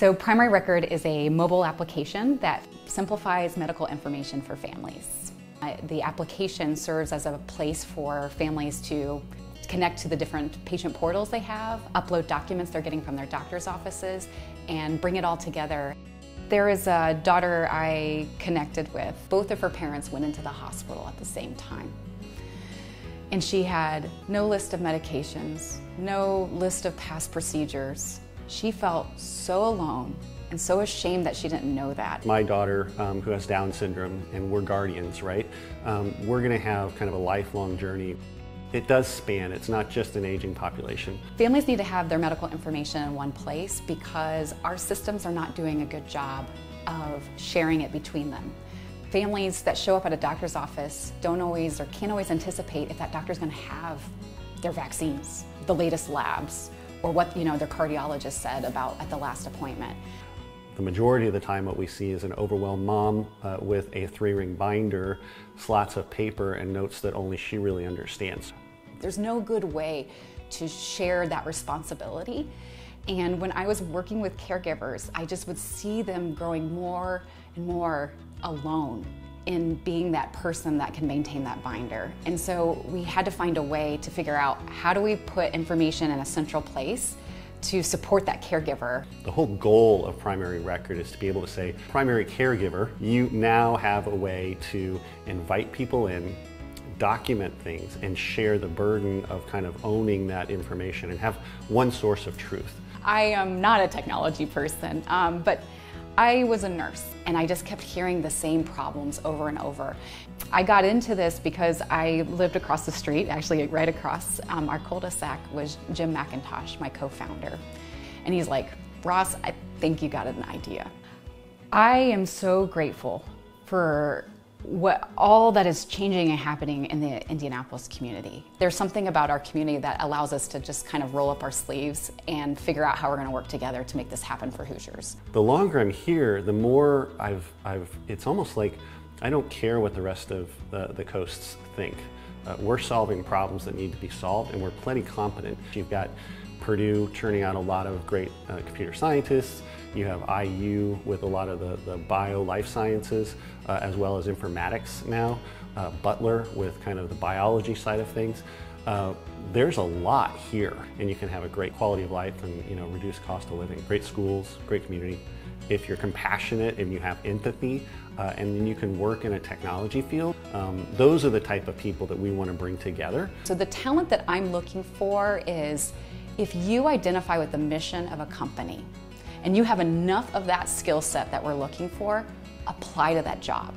So Primary Record is a mobile application that simplifies medical information for families. Uh, the application serves as a place for families to connect to the different patient portals they have, upload documents they're getting from their doctor's offices, and bring it all together. There is a daughter I connected with. Both of her parents went into the hospital at the same time. And she had no list of medications, no list of past procedures. She felt so alone and so ashamed that she didn't know that. My daughter, um, who has Down syndrome, and we're guardians, right? Um, we're going to have kind of a lifelong journey. It does span, it's not just an aging population. Families need to have their medical information in one place because our systems are not doing a good job of sharing it between them. Families that show up at a doctor's office don't always or can't always anticipate if that doctor's going to have their vaccines, the latest labs, or what you know their cardiologist said about at the last appointment. The majority of the time what we see is an overwhelmed mom uh, with a three-ring binder, slots of paper and notes that only she really understands. There's no good way to share that responsibility. And when I was working with caregivers, I just would see them growing more and more alone in being that person that can maintain that binder. And so we had to find a way to figure out how do we put information in a central place to support that caregiver. The whole goal of primary record is to be able to say, primary caregiver, you now have a way to invite people in, document things, and share the burden of kind of owning that information and have one source of truth. I am not a technology person, um, but I was a nurse and I just kept hearing the same problems over and over. I got into this because I lived across the street, actually right across um, our cul-de-sac was Jim McIntosh, my co-founder. And he's like, Ross, I think you got an idea. I am so grateful for what all that is changing and happening in the Indianapolis community. There's something about our community that allows us to just kind of roll up our sleeves and figure out how we're going to work together to make this happen for Hoosiers. The longer I'm here, the more I've, I've it's almost like I don't care what the rest of the, the coasts think. Uh, we're solving problems that need to be solved and we're plenty competent. You've got Purdue churning out a lot of great uh, computer scientists. You have IU with a lot of the, the bio life sciences, uh, as well as informatics now. Uh, Butler with kind of the biology side of things. Uh, there's a lot here, and you can have a great quality of life and you know reduce cost of living. Great schools, great community. If you're compassionate and you have empathy, uh, and then you can work in a technology field. Um, those are the type of people that we want to bring together. So the talent that I'm looking for is if you identify with the mission of a company and you have enough of that skill set that we're looking for, apply to that job.